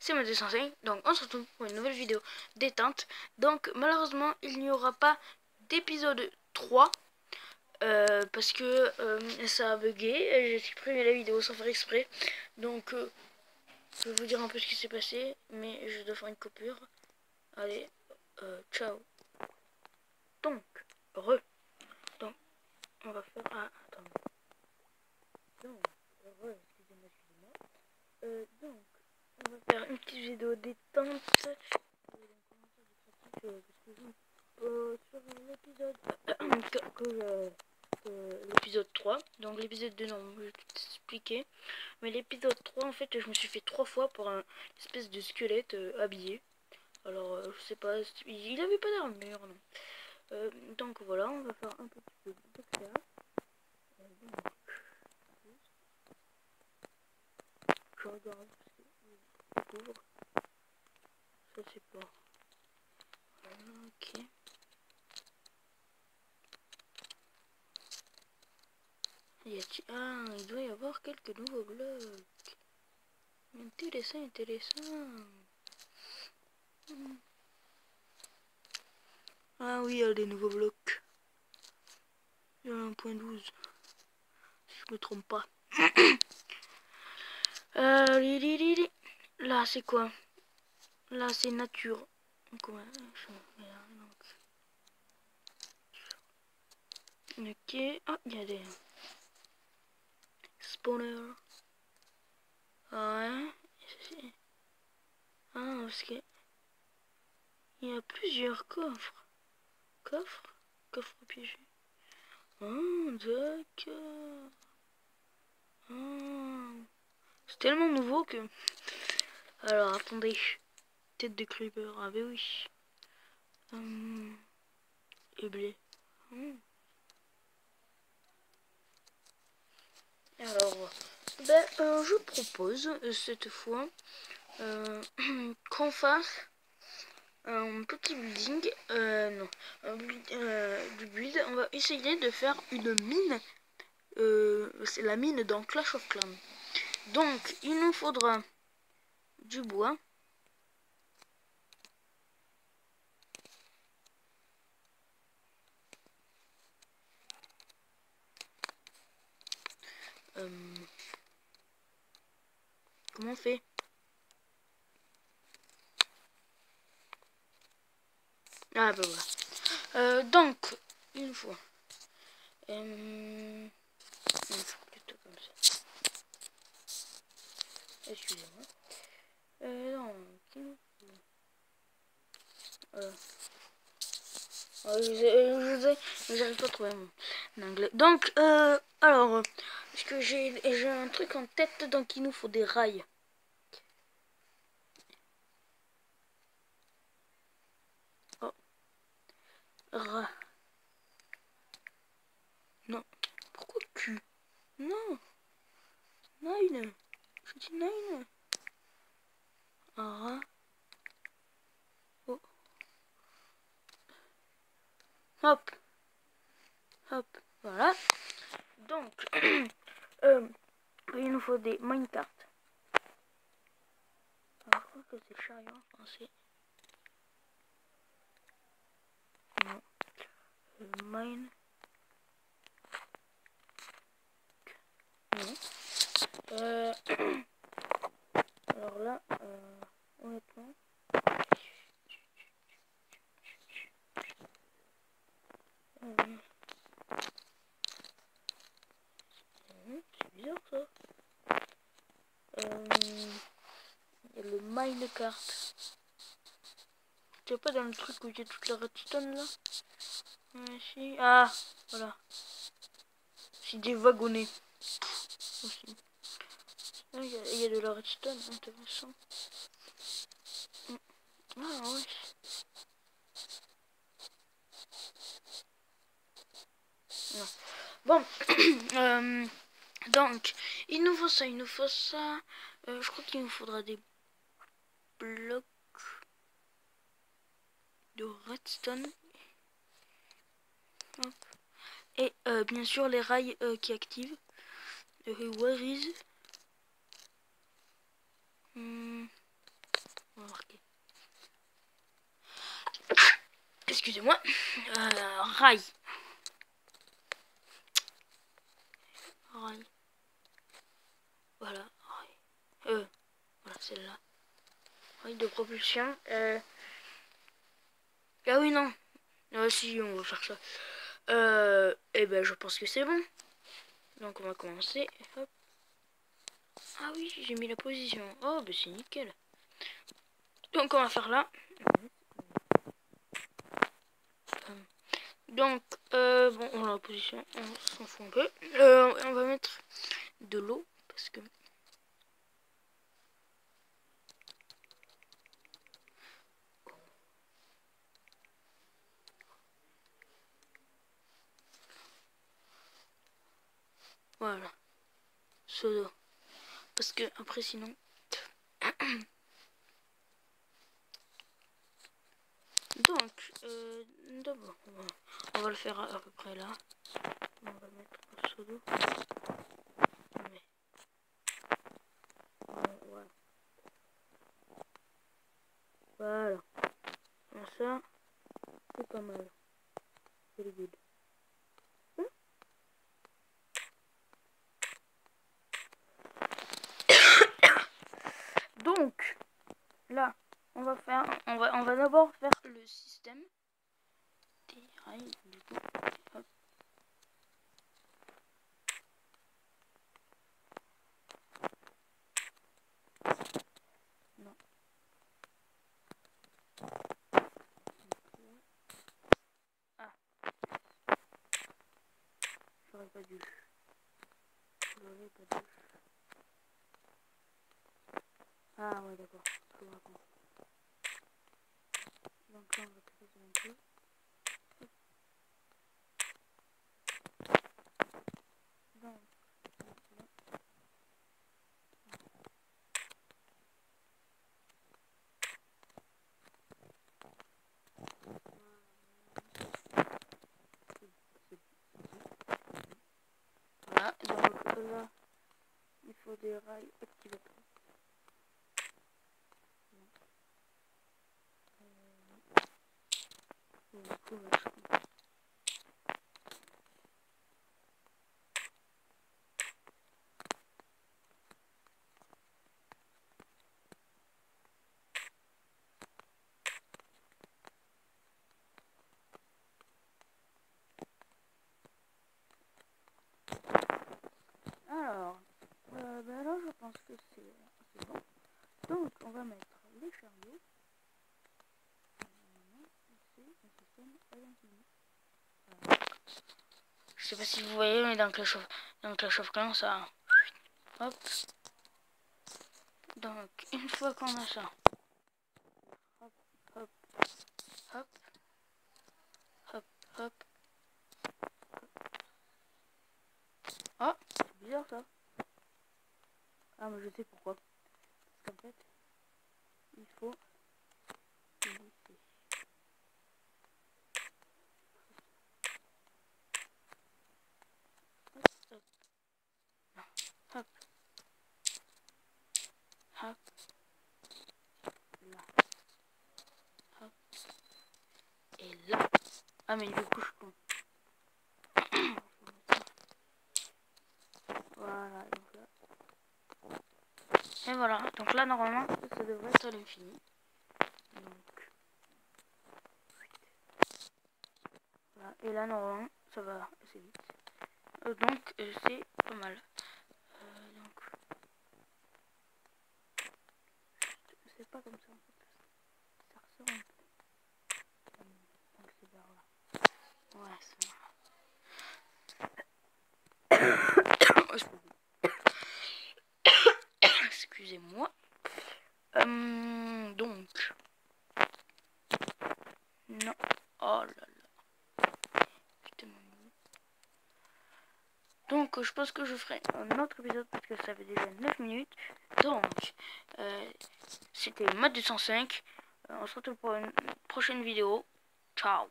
c'est ma 205. Donc on se retrouve pour une nouvelle vidéo détente. Donc malheureusement il n'y aura pas d'épisode 3. Euh, parce que euh, ça a bugué, j'ai supprimé la vidéo sans faire exprès. Donc euh, je vais vous dire un peu ce qui s'est passé, mais je dois faire une coupure. Allez, ciao. Donc, re. Donc, on va faire... Ah, attendez. Donc, re, excusez-moi, excusez-moi. On va faire une petite vidéo détente. Euh, sur l'épisode l'épisode 3 donc l'épisode 2 non je vais expliquer mais l'épisode 3 en fait je me suis fait trois fois pour un espèce de squelette euh, habillé. Alors euh, je sais pas il avait pas d'armure non. Donc voilà on va faire un petit peu de je regarde ça c'est pas ok Ah, il doit y avoir quelques nouveaux blocs. Intéressant, intéressant. Ah oui, il y a des nouveaux blocs. Il y a un point 12. Si je me trompe pas. euh, là, c'est quoi? Là, c'est nature. Ok. Ah, il y a des spawner. Ouais. Ah, parce que il y a plusieurs coffres. Coffres? Coffre piégé. Oh, d'accord. Oh. C'est tellement nouveau que... Alors, attendez. Tête de creeper. Ah, ben oui. Hum. Et blé. Hum. Alors, ben, euh, je propose euh, cette fois euh, qu'on fasse un petit building. non, du build. On va essayer de faire une mine. C'est la mine dans Clash of Clans. Donc, il nous faudra du bois. Euh, comment on fait? Ah bah voilà. Euh, donc, une fois. Euh, plutôt comme ça. Excusez-moi. Euh, non, euh. Oh, je, je, j'arrive pas à trouver mon anglais. Donc, euh, alors, parce que j'ai un truc en tête, donc il nous faut des rails. Oh. Ra. Non. Pourquoi Q Non. Nine. Je dis nine. Un Oh. Hop. Hop. Voilà. Donc, euh, il nous faut des minecarts. Alors, je crois que c'est chariot en français. Non. Euh, mine. Euh, alors là, euh, honnêtement. Euh, minecart. Tu pas dans le truc où j'ai toute la redstone là Ici. Ah, voilà. C'est des wagonnets. Aussi. Il y, a de la redstone, intéressant. Bon, euh, donc, il nous faut ça, il nous faut ça. Euh, je crois qu'il nous faudra des bloc de redstone. Et euh, bien sûr les rails qui activent. Where is? Hmm. Excusez-moi. Euh, rail. Rail. Voilà. Rail. Euh, voilà, celle-là. Rail de propulsion. Euh... Ah oui, non. Ah si, on va faire ça. Euh, eh ben, je pense que c'est bon. Donc, on va commencer. Ah oui, j'ai mis la position. Oh, ben c'est nickel. Donc, on va faire là. Donc, euh, bon, on la position, on s'en fout un peu. Euh, on va mettre de l'eau parce que Voilà. Soda. Parce que après sinon. Donc, euh, d'abord, on, va le faire à, peu près là. On va mettre soda. Mais... voilà. Voilà. ça, c'est pas mal. C'est le good. Donc, là, on va faire, on va, d'abord faire le système rails, du coup, hop. Non. Ah. J'aurais pas dû. J'aurais pas dû. Ah ouais d'accord, je vous raconte. Donc là on va creuser un peu. Donc Voilà, donc là, il faut des rails. Alors, euh, ben là je pense que c'est bon. Donc on va mettre les chariots. Je sais pas si vous voyez, mais dans Clash of, dans Clash ça... Hop. Donc, une fois qu'on a ça... Hop, hop, hop. Hop, hop. Ah, c'est bizarre ça. Ah, mais je sais pourquoi. Parce qu'en fait, il faut... hop, là, hop, et là. Ah mais du coup je con. voilà, donc là. Et voilà, donc là normalement ça devrait être à l'infini. Donc. Voilà, et là normalement ça va assez vite. Euh, donc euh, c'est pas mal. c'est pas comme ça en fait. Ça ressort un peu. Donc c'est vers Excusez-moi. Hum, donc. Non. Oh là là. Donc je pense que je ferai un autre épisode parce que ça fait déjà 9 minutes. Donc, euh, c'était Mode 205. Euh, on se retrouve pour une prochaine vidéo. Ciao